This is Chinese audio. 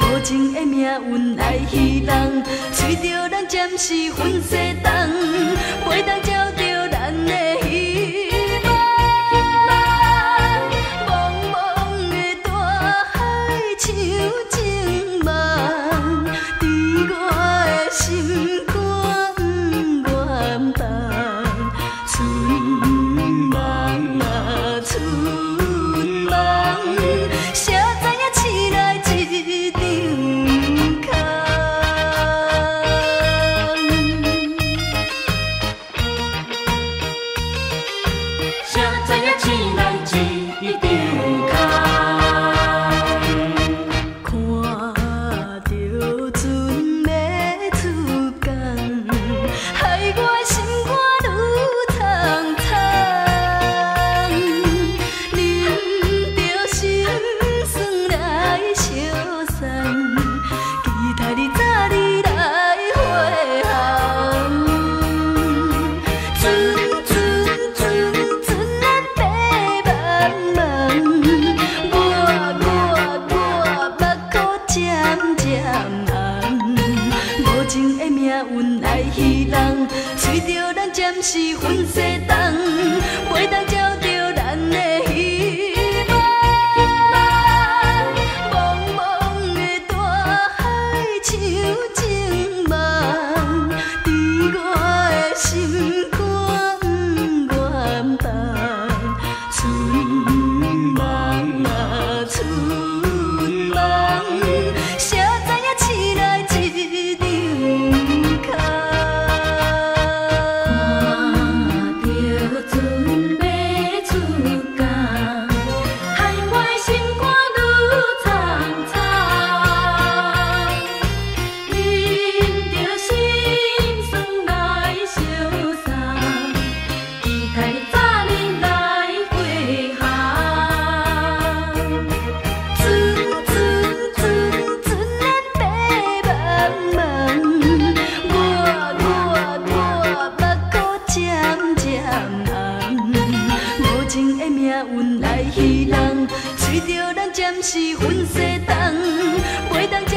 无情的命运来戏弄，随着咱暂时分西东。情的命运来戏弄，随着咱暂时分西东，袂当照。暂时分西东，袂当。